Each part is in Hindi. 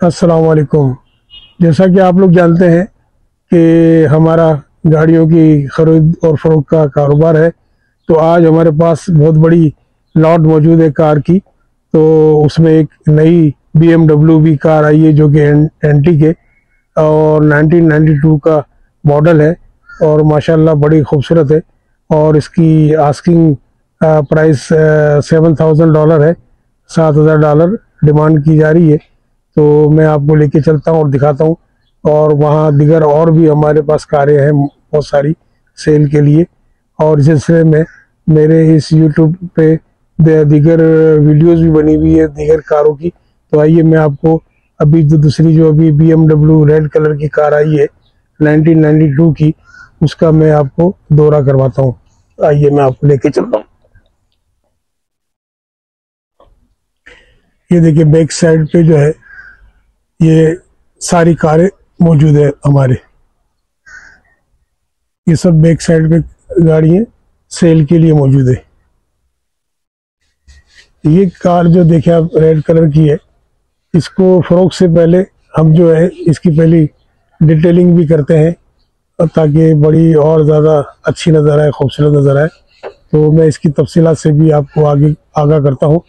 अस्सलाम वालेकुम जैसा कि आप लोग जानते हैं कि हमारा गाड़ियों की खरीद और फरोख का कारोबार है तो आज हमारे पास बहुत बड़ी लॉट मौजूद है कार की। तो उसमें एक नई बी एम डब्ल्यू भी कार आई है जो कि एंटी के और 1992 का मॉडल है और माशाल्लाह बड़ी खूबसूरत है और इसकी asking price seven thousand dollar है, सात हज़ार डॉलर डिमांड की जा रही है। तो मैं आपको लेके चलता हूँ और दिखाता हूँ। और वहाँ दिगर और भी हमारे पास कारें हैं बहुत सारी सेल के लिए। और सिलसिले में मेरे इस यूट्यूब पे दिगर वीडियोस भी बनी हुई है, दिगर कारों की तो आइए मैं आपको अभी जो दूसरी जो अभी बी रेड कलर की कार आई है 1992 की, उसका मैं आपको दौरा करवाता हूँ। आइए मैं आपको लेके चलता हूँ। ये देखिए बैक साइड पे जो है ये सारी कारें मौजूद है हमारे। ये सब बैक साइड पे गाड़ियाँ सेल के लिए मौजूद है। ये कार जो देखे आप, रेड कलर की है। इसको फरोख से पहले हम जो है, इसकी पहली डिटेलिंग भी करते हैं ताकि बड़ी और ज़्यादा अच्छी नज़र आए, खूबसूरत नज़र आए। तो मैं इसकी तफसीलात से भी आपको आगे, आगाह करता हूँ,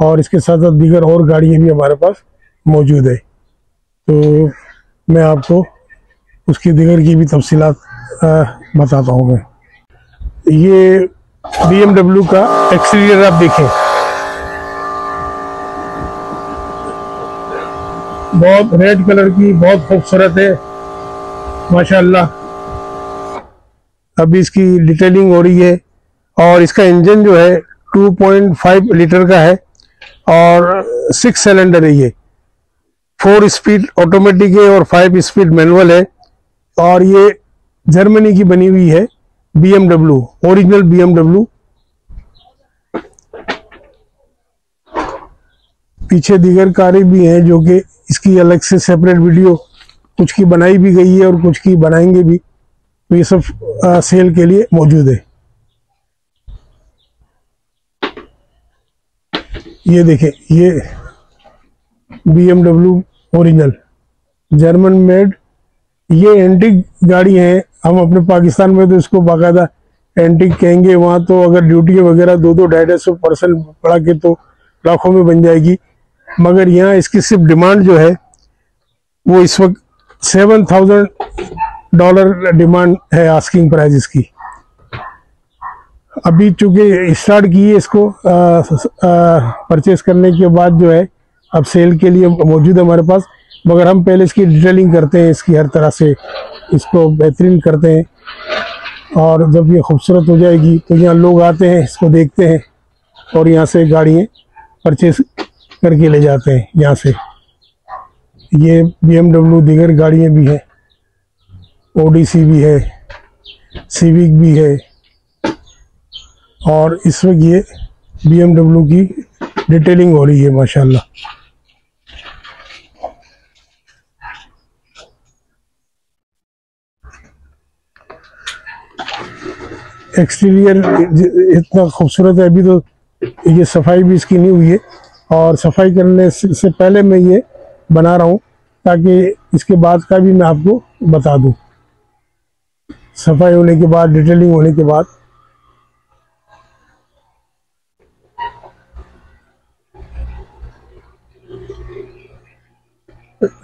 और इसके साथ साथ दीगर और गाड़ियाँ भी हमारे पास मौजूद है। तो मैं आपको उसकी दिगर की भी तफसीलात बताता हूँ मैं। ये बी का एक्सटीरियर आप देखें। बहुत रेड कलर की, बहुत खूबसूरत है। माशाल्लाह। अभी इसकी डिटेलिंग हो रही है और इसका इंजन जो है 2.5 लीटर का है और सिक्स सिलेंडर है ये। फोर स्पीड ऑटोमेटिक है और फाइव स्पीड मैनुअल है। और ये जर्मनी की बनी हुई है बीएमडब्ल्यू ओरिजिनल बीएमडब्ल्यू। पीछे दीगर कारें भी हैं जो कि इसकी अलग से सेपरेट वीडियो कुछ की बनाई भी गई है और कुछ की बनाएँगे भी। तो ये सब आ, सेल के लिए मौजूद है। ये देखें ये B MW original. German made, ये एंटिक गाड़ी है। हम अपने पाकिस्तान में तो इसको बाकायदा एंटिक कहेंगे। वहाँ तो अगर ड्यूटी वगैरह दो दो ढाई ढाई सौ परसेंट पड़ा के तो लाखों में बन जाएगी। मगर यहाँ इसकी सिर्फ़ डिमांड जो है, वो इस वक्त सेवन थाउज़ेंड डॉलर डिमांड है आस्किंग प्राइस इसकी। अभी चूँकि स्टार्ट की है इसको परचेस करने के बाद जो है अब सेल के लिए मौजूद है हमारे पास, मगर हम पहले इसकी डिटेलिंग करते हैं, इसकी हर तरह से इसको बेहतरीन करते हैं। और जब ये खूबसूरत हो जाएगी तो यहाँ लोग आते हैं, इसको देखते हैं और यहाँ से गाड़ियाँ परचेस करके ले जाते हैं, यहाँ से। ये बी एम डब्ल्यू दिगर गाड़ियाँ भी हैं ओडीसी भी है सिविक भी है। और इस वक्त ये BMW की डिटेलिंग हो रही है, माशाल्लाह। एक्सटीरियर इतना खूबसूरत है। अभी तो ये सफ़ाई भी इसकी नहीं हुई है। और सफ़ाई करने से पहले मैं ये बना रहा हूँ ताकि इसके बाद का भी मैं आपको बता दूँ। सफ़ाई होने के बाद डिटेलिंग होने के बाद।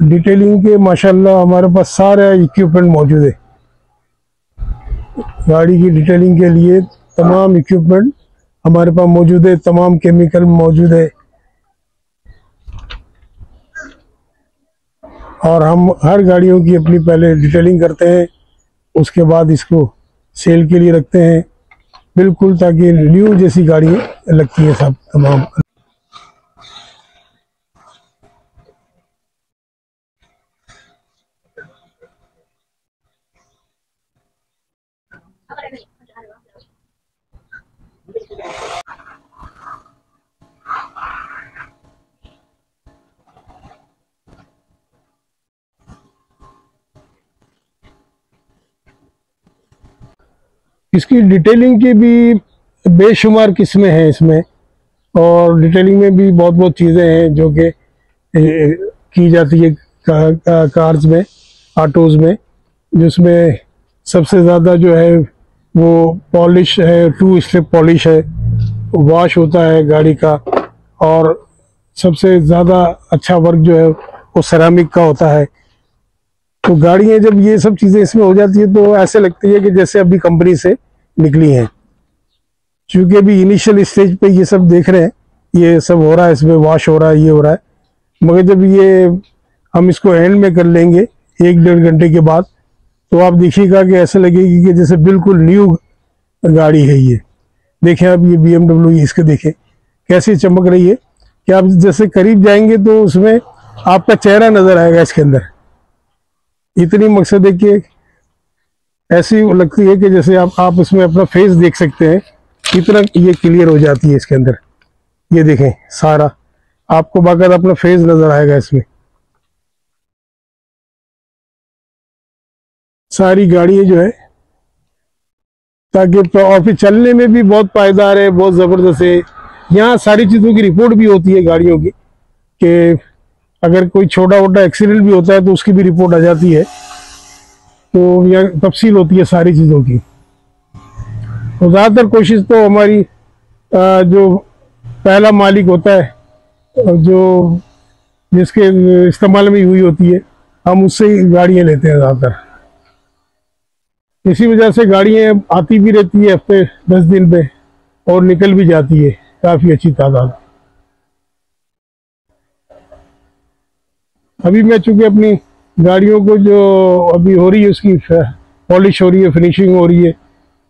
डिटेलिंग के माशाल्लाह हमारे पास सारे इक्विपमेंट मौजूद है। गाड़ी की डिटेलिंग के लिए तमाम इक्विपमेंट हमारे पास मौजूद है, तमाम केमिकल मौजूद है। और हम हर गाड़ियों की अपनी पहले डिटेलिंग करते हैं, उसके बाद इसको सेल के लिए रखते हैं। बिल्कुल ताकि न्यू जैसी गाड़ियाँ लगती है सब, तमाम। इसकी डिटेलिंग की भी बेशुमार किस्में हैं इसमें, और डिटेलिंग में भी बहुत बहुत चीज़ें हैं जो कि की जाती है कार्स में ऑटोज में, जिसमें सबसे ज़्यादा जो है वो पॉलिश है टू स्टेप पॉलिश है वॉश होता है गाड़ी का और सबसे ज़्यादा अच्छा वर्क जो है वो सेरामिक का होता है। तो गाड़ियाँ जब ये सब चीज़ें इसमें हो जाती है तो ऐसे लगती है कि जैसे अभी कंपनी से निकली हैं। चूँकि अभी इनिशियल स्टेज पे ये सब देख रहे हैं, ये सब हो रहा है, इसमें वॉश हो रहा है, ये हो रहा है। मगर जब ये हम इसको एंड में कर लेंगे, एक डेढ़ घंटे के बाद तो आप देखिएगा कि ऐसा लगेगी कि जैसे बिल्कुल न्यू गाड़ी है ये। देखें आप ये बी एमडब्ल्यू इसके देखें, कैसी चमक रही है। कि आप जैसे करीब जाएँगे तो उसमें आपका चेहरा नज़र आएगा इसके अंदर। इतनी मकसद है कि ऐसी लगती है कि जैसे आप आप इसमें अपना फेस देख सकते हैं। इतना ये क्लियर हो जाती है इसके अंदर। ये देखें, सारा। आपको बाकायदा अपना फेस नज़र आएगा इसमें। सारी गाड़ियाँ जो है, ताकि फिर चलने में भी बहुत पायदार है, बहुत ज़बरदस्त है। यहाँ सारी चीज़ों की रिपोर्ट भी होती है गाड़ियों की, कि अगर कोई छोटा मोटा एक्सीडेंट भी होता है तो उसकी भी रिपोर्ट आ जाती है। तो यहाँ तफसील होती है सारी चीज़ों की। तो ज़्यादातर कोशिश तो हमारी जो पहला मालिक होता है जो जिसके इस्तेमाल में हुई होती है, हम उससे ही गाड़ियाँ लेते हैं ज़्यादातर। इसी वजह से गाड़ियाँ आती भी रहती है हफ़्ते दस दिन पे और निकल भी जाती है। काफ़ी अच्छी तादाद। अभी मैं चूँकि अपनी गाड़ियों को जो अभी हो रही है, उसकी पॉलिश हो रही है फिनिशिंग हो रही है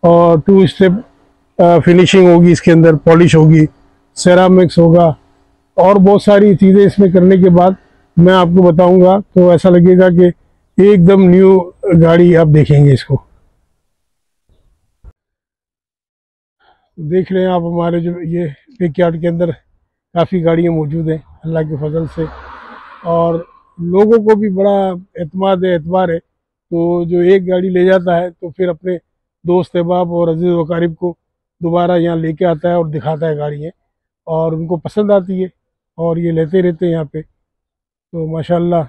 और टू स्टेप फिनिशिंग होगी इसके अंदर, पॉलिश होगी सेरामिक्स होगा और बहुत सारी चीज़ें इसमें करने के बाद मैं आपको बताऊँगा तो ऐसा लगेगा कि एकदम न्यू गाड़ी आप देखेंगे इसको। देख रहे हैं आप हमारे जो ये बेक यार्ड के अंदर काफ़ी गाड़ियाँ मौजूद हैं, अल्लाह के फजल से। और लोगों को भी बड़ा अतमाद है, एतबार है। तो जो एक गाड़ी ले जाता है तो फिर अपने दोस्त अहबाब और अज़ीज़ वकारिब को दोबारा यहाँ लेके आता है और दिखाता है गाड़ियाँ। और उनको पसंद आती है और ये लेते रहते हैं यहाँ पे। तो माशाल्लाह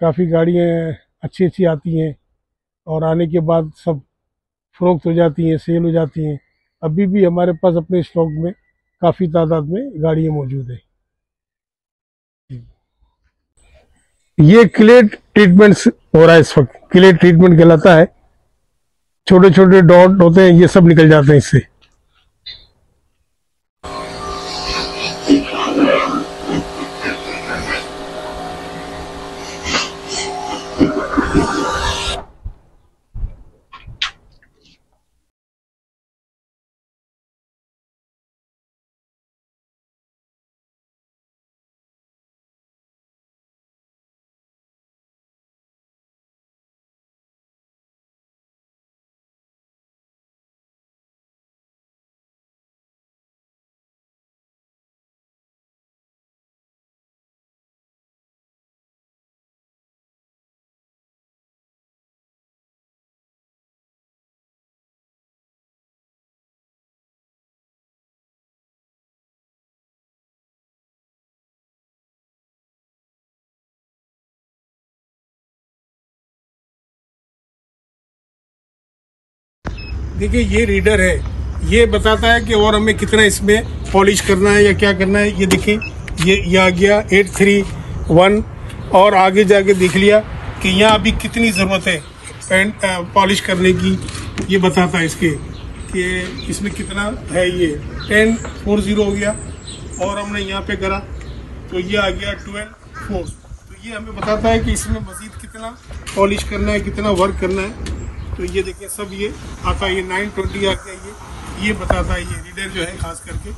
काफ़ी गाड़ियाँ अच्छी अच्छी आती हैं और आने के बाद सब फ़रोख्त हो जाती हैं, सेल हो जाती हैं। अभी भी हमारे पास अपने स्टॉक में काफ़ी तादाद में गाड़ियाँ मौजूद हैं। ये क्ले ट्रीटमेंट हो रहा है इस वक्त। क्ले ट्रीटमेंट कहलाता है। छोटे छोटे डॉट होते हैं, ये सब निकल जाते हैं इससे। देखिए, ये रीडर है। ये बताता है कि और हमें कितना इसमें पॉलिश करना है या क्या करना है। ये देखिए, ये ये आ गया एट थ्री वन और आगे जाके देख लिया कि यहाँ अभी कितनी ज़रूरत है पेंट पॉलिश करने की। ये बताता है इसके कि इसमें कितना है ये। टेन फोर ज़ीरो हो गया। और हमने यहाँ पे करा। तो ये आ गया ट्वेल्व फोर तो ये हमें बताता है कि इसमें मज़ीद कितना पॉलिश करना है, कितना वर्क करना है। तो ये देखिए, सब ये आता ये नाइन ट्वेंटी आ गया ये ये बताता है, ये रीडर जो है, खास करके।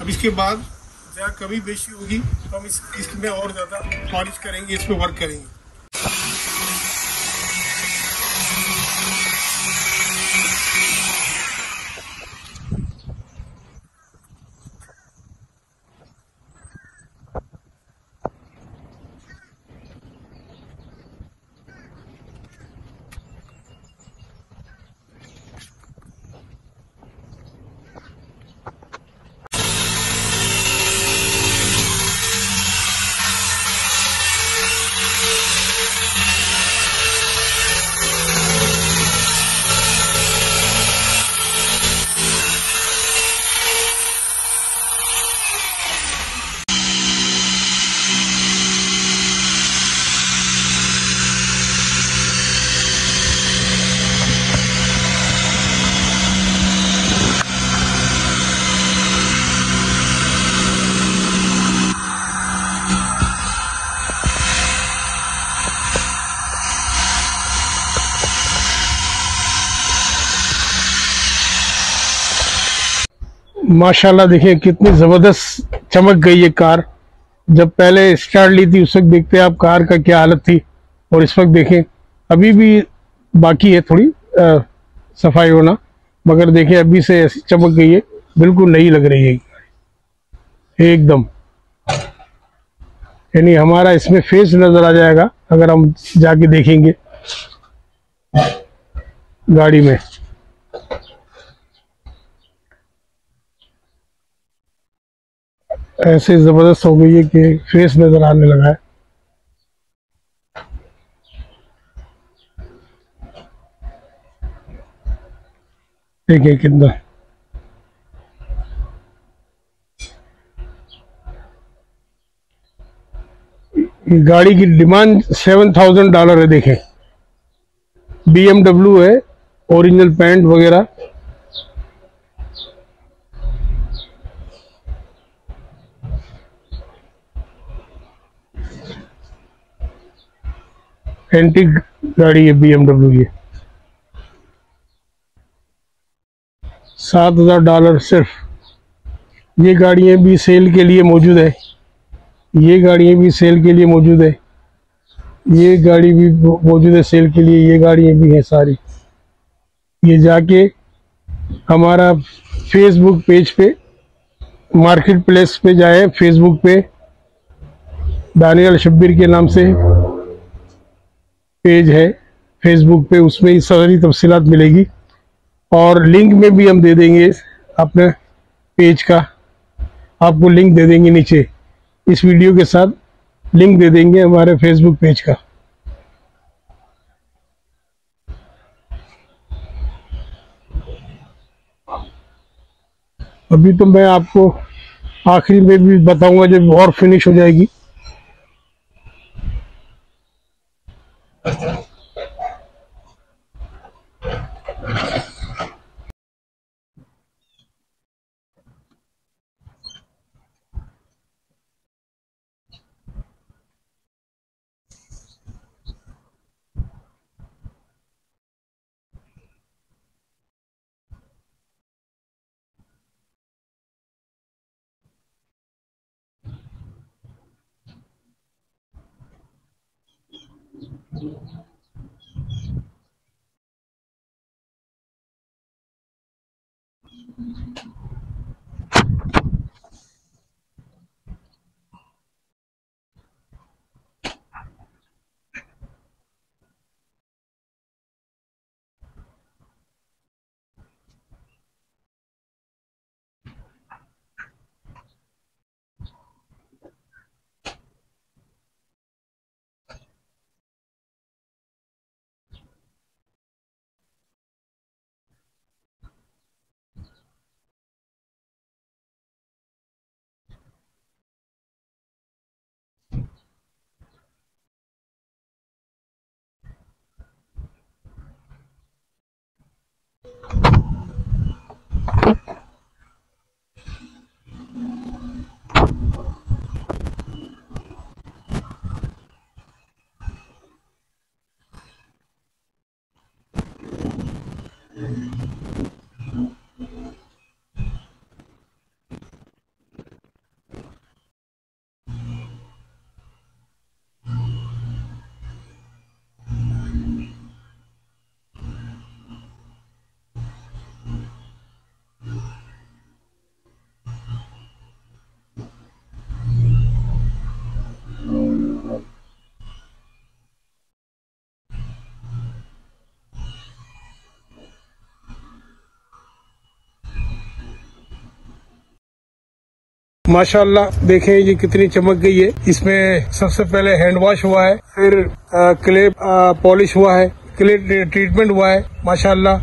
अब इसके बाद जहाँ कभी बेशी होगी तो हम इस, इसमें और ज़्यादा पॉलिश करेंगे इस पर वर्क करेंगे। माशाल्लाह देखिए कितनी ज़बरदस्त चमक गई है कार। जब पहले स्टार्ट ली थी उस वक्त देखते आप कार का क्या हालत थी। और इस वक्त देखें अभी भी बाकी है थोड़ी आ, सफ़ाई होना। मगर देखें अभी से ऐसी चमक गई है बिल्कुल नई लग रही है। एकदम। यानी हमारा इसमें फेस नज़र आ जाएगा अगर हम जाके देखेंगे। गाड़ी में। ऐसे ज़बरदस्त हो गई है कि फेस नज़र आने लगा है। देखिए कितना। गाड़ी की डिमांड सेवन थाउज़ेंड डॉलर है, देखें। बीएमडब्ल्यू है, ओरिजिनल पैंट वगैरह। एंटी गाड़ी है बीएमडब्ल्यू की सात हज़ार डॉलर सिर्फ़। ये गाड़ियाँ भी सेल के लिए मौजूद है। ये गाड़ियाँ भी सेल के लिए मौजूद है। ये गाड़ी भी मौजूद है सेल के लिए, ये गाड़ियाँ भी हैं सारी। ये जाके हमारा फेसबुक पेज पे मार्केट प्लेस पे जाए। फेसबुक पे दानियल शब्बीर के नाम से। पेज है फेसबुक पे, उसमें सारी तफसीत मिलेगी। और लिंक में भी हम दे देंगे अपने पेज का। आपको लिंक दे देंगे नीचे। इस वीडियो के साथ लिंक दे देंगे हमारे फेसबुक पेज का। अभी तो मैं आपको आखिरी में भी बताऊँगा जब और फिनिश हो जाएगी। Okay. Thank you. माशाल्लाह देखें ये कितनी चमक गई है। इसमें सबसे पहले हैंड वॉश हुआ है फिर आ, क्ले पॉलिश हुआ है क्ले ट्रीटमेंट हुआ है माशाल्लाह।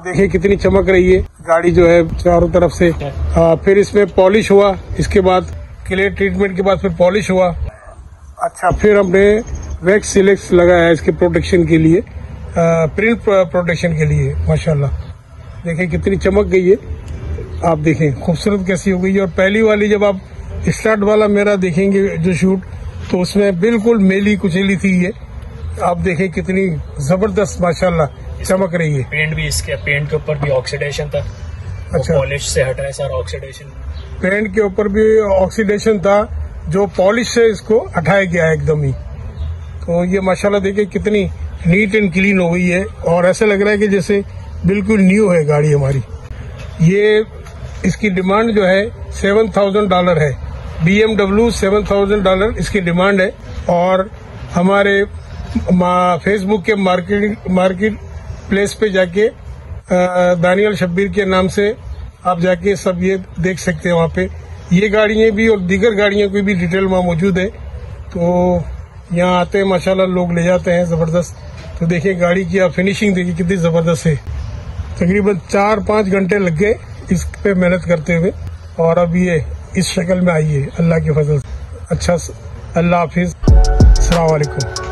देखें कितनी चमक रही है गाड़ी जो है चारों तरफ़ से। आ, फिर इसमें पॉलिश हुआ इसके बाद क्ले ट्रीटमेंट के बाद फिर पॉलिश हुआ। अच्छा फिर हमने वैक्स सिलेक्स लगाया इसके प्रोटेक्शन के लिए। प्रिंट प्रोटेक्शन के लिए माशाल्लाह। देखें कितनी चमक गई है। आप देखें खूबसूरत कैसी हो गई है। और पहली वाली जब आप स्टार्ट वाला मेरा देखेंगे जो शूट तो उसमें बिल्कुल मेली कुचेली थी ये। आप देखें कितनी ज़बरदस्त माशाल्लाह चमक रही है। पेंट भी इसके पेंट के ऊपर भी ऑक्सीडेशन था। अच्छा। पॉलिश से हटा है सारा ऑक्सीडेशन पेंट के ऊपर भी ऑक्सीडेशन था जो पॉलिश से इसको हटाया गया है एकदम ही। तो ये माशाल्लाह देखिए कितनी नीट एंड क्लीन हो गई है। और ऐसा लग रहा है कि जैसे बिल्कुल न्यू है गाड़ी हमारी। ये इसकी डिमांड जो है, सेवन थाउज़ेंड डॉलर है। BMW seven thousand dollar इसकी डिमांड है। और हमारे फेसबुक के मार्केट मार्केट प्लेस पे जाके दानियल शब्बीर के नाम से आप जाके सब ये देख सकते हैं वहाँ पे। ये गाड़ियाँ भी और दीगर गाड़ियों की भी डिटेल वहाँ मौजूद है। तो यहाँ आते हैं, माशाल्लाह लोग ले जाते हैं ज़बरदस्त। तो देखिए गाड़ी की आप फिनिशिंग देखिए कितनी ज़बरदस्त है। तकरीबन चार पाँच घंटे लग गए। इस पे मेहनत करते हुए और अब ये इस शक्ल में आई है अल्लाह की फजल अच्छा अल्लाह हाफिज। अलैक्म।